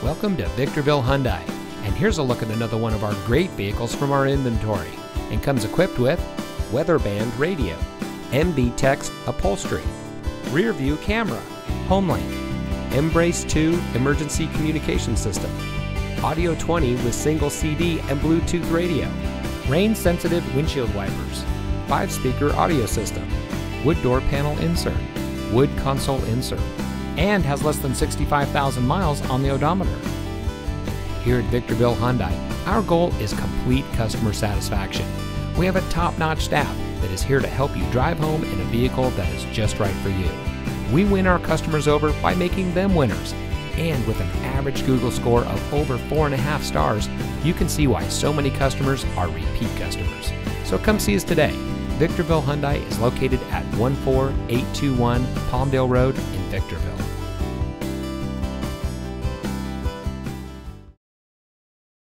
Welcome to Victorville Hyundai. And here's a look at another one of our great vehicles from our inventory. And comes equipped with Weatherband radio, MB-Tex upholstery, rear view camera, HomeLink, mbrace 2 emergency communication system, Audio 20 with single CD and Bluetooth radio, rain sensitive windshield wipers, 5 speaker audio system, wood door panel insert, wood console insert, and has less than 65,000 miles on the odometer. Here at Victorville Hyundai, our goal is complete customer satisfaction. We have a top notch staff that is here to help you drive home in a vehicle that is just right for you. We win our customers over by making them winners. And with an average Google score of over 4.5 stars, you can see why so many customers are repeat customers. So come see us today. Victorville Hyundai is located at 14821 Palmdale Road Victorville.